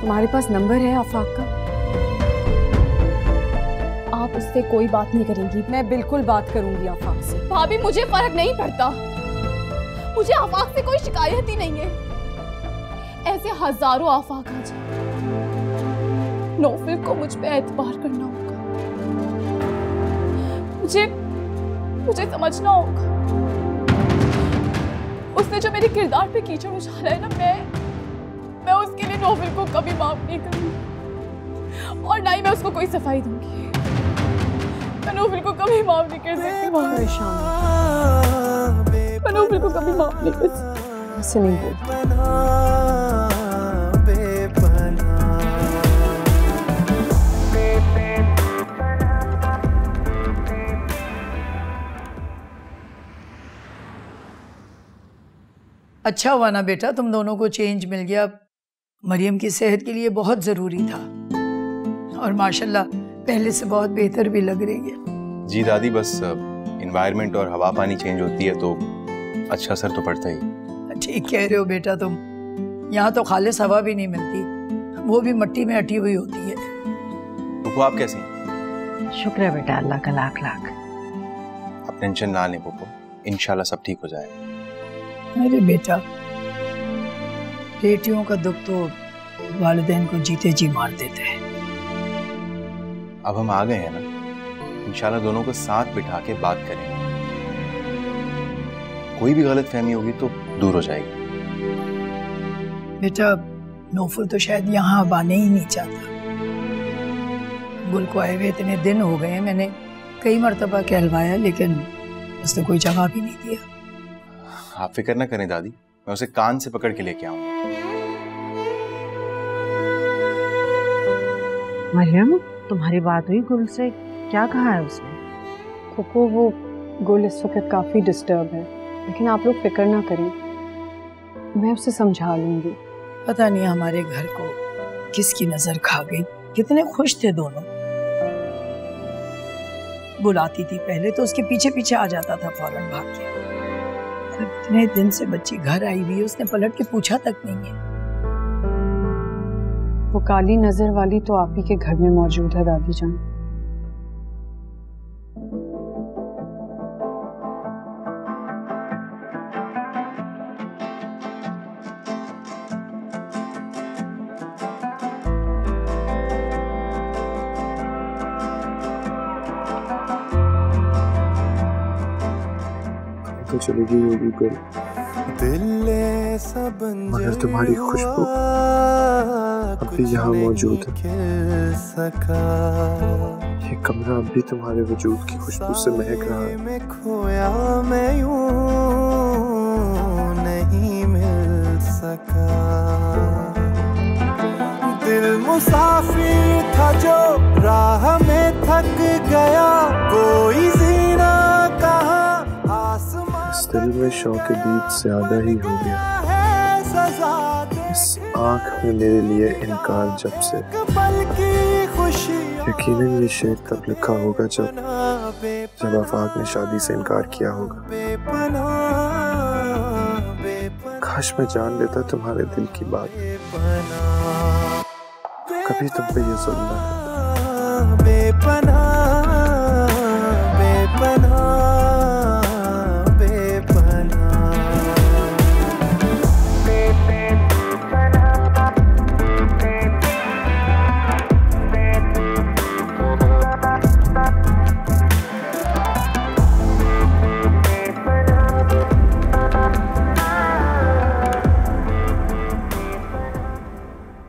तुम्हारे पास नंबर है आफाक का? आप उससे कोई बात नहीं करेंगी। मैं बिल्कुल बात करूँगी आफाक से। भाभी, मुझे फ़र्क नहीं पड़ता। मुझे आफाक से कोई शिकायत ही नहीं है। ऐसे हज़ारों आफाक आ जाए। नौफिल को मुझ पे एतबार करना होगा। मुझे मुझे समझना होगा। उसने जो मेरे किरदार पे कीचड़ उछाला है ना, मैं मैं उसके को कभी माफ़ नहीं करूँगी। और ना ही मैं उसको कोई सफ़ाई दूँगी। मैं नौफिल को कभी माफ़ नहीं कर सकती। परेशान मैं नौफिल को कभी माफ़ नहीं कर सकती। ऐसे नहीं बोल। अच्छा हुआ ना बेटा तुम दोनों को चेंज मिल गया। मरियम की सेहत के लिए बहुत ज़रूरी था। और माशाल्लाह पहले से बहुत बेहतर भी लग रही है। जी दादी बस इन्वायरमेंट और हवा पानी चेंज होती है तो अच्छा असर तो पड़ता ही ठीक कह रहे हो बेटा तुम। यहाँ तो खालिश हवा भी नहीं मिलती। वो भी मट्टी में अटी हुई होती है। पुप्पो आप कैसी शुक्र है बेटा अल्लाह का लाख लाख। आप टेंशन ना लें पुप्पो इंशाल्लाह सब ठीक हो जाएगा। अरे बेटा बेटियों का दुख तो वालिदैन को जीते जी मार देते हैं। अब हम आ गए हैं ना? इंशाल्लाह दोनों को साथ बिठा के बात करेंगे। कोई भी गलत फहमी होगी तो दूर हो जाएगी। बेटा नौफल तो शायद यहाँ अब आने ही नहीं चाहता। गुल को आए हुए इतने दिन हो गए हैं मैंने कई मरतबा कहलवाया लेकिन उसने कोई जवाब ही नहीं दिया। आप फ़िक्र ना करें दादी। मैं उसे कान से पकड़ के लेके आऊँगा। मरियम तुम्हारी बात हुई गुल से। क्या कहा है उसने? फुप्पो वो गुल इस वक्त काफ़ी डिस्टर्ब है। लेकिन आप लोग फ़िक्र ना करें मैं उसे समझा लूँगी। पता नहीं हमारे घर को किसकी नज़र खा गई। कितने खुश थे दोनों। बुलाती थी पहले तो उसके पीछे पीछे आ जाता था फ़ौरन भाग के। इतने दिन से बच्ची घर आई हुई है, उसने पलट के पूछा तक नहीं है। वो काली नज़र वाली तो आप ही के घर में मौजूद है दादी जान। तो चली गई होगी गुल मगर तुम्हारी खुशबू अभी यहाँ मौजूद है। ये कमरा अभी तुम्हारे वजूद की खुशबू से महक रहा है। खोया मैं यूँ नहीं मिल सका। दिल मुसाफिर था जो राह में थक गया कोई दिल में शौक दीद ज़्यादा ही हो गया। इस आँख में मेरे लिए इनकार जब से। यकीनन ये शेर तब लिखा होगा जब जब आफाक ने शादी से इनकार किया होगा। काश मैं जान लेता तुम्हारे दिल की बात। कभी तुम पे ये जुल्म